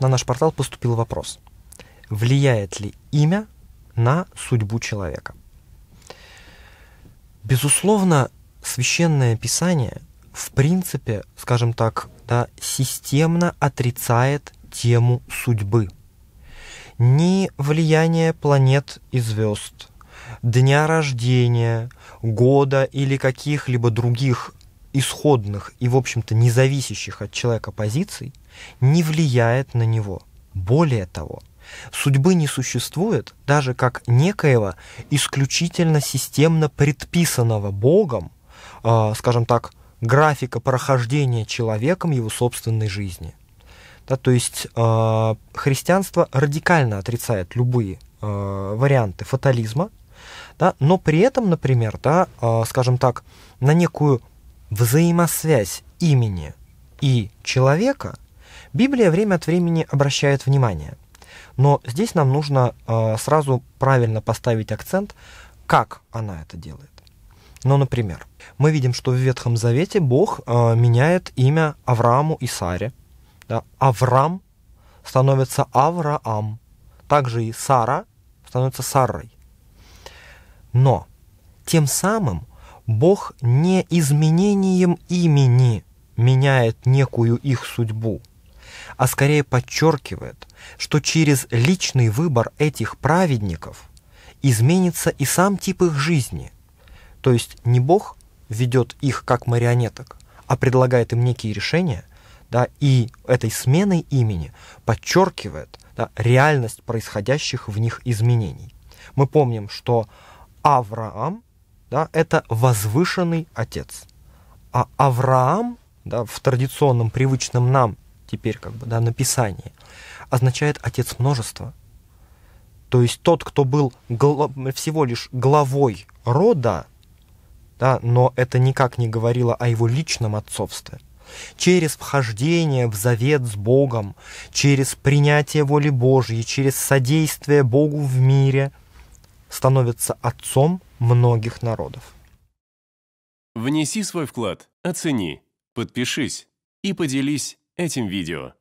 на наш портал поступил вопрос. Влияет ли имя на судьбу человека? Безусловно, священное писание в принципе, скажем так, да, системно отрицает тему судьбы. Ни влияние планет и звезд, дня рождения, года или каких-либо других исходных и, в общем-то, независящих от человека позиций не влияет на него. Более того, судьбы не существует даже как некоего исключительно системно предписанного Богом, э, скажем так, графика прохождения человеком его собственной жизни. Да, то есть э, христианство радикально отрицает любые э, варианты фатализма, да, но при этом, например, да, э, скажем так, на некую взаимосвязь имени и человека Библия время от времени обращает внимание. Но здесь нам нужно э, сразу правильно поставить акцент, как она это делает. Ну, например, мы видим, что в Ветхом Завете Бог э, меняет имя Аврааму и Саре. Да? Авраам становится Авраам. Также и Сара становится Сарой. Но тем самым Бог не изменением имени меняет некую их судьбу, а скорее подчеркивает, что через личный выбор этих праведников изменится и сам тип их жизни – то есть не Бог ведет их как марионеток, а предлагает им некие решения, да, и этой сменой имени подчеркивает да, реальность происходящих в них изменений. Мы помним, что Авраам да, это возвышенный отец, а Авраам да, в традиционном привычном нам теперь как бы да, написании означает отец множества. То есть тот, кто был всего лишь главой рода, да, но это никак не говорило о его личном отцовстве. Через вхождение в завет с Богом, через принятие воли Божьей, через содействие Богу в мире становится отцом многих народов. Внеси свой вклад, оцени, подпишись и поделись этим видео.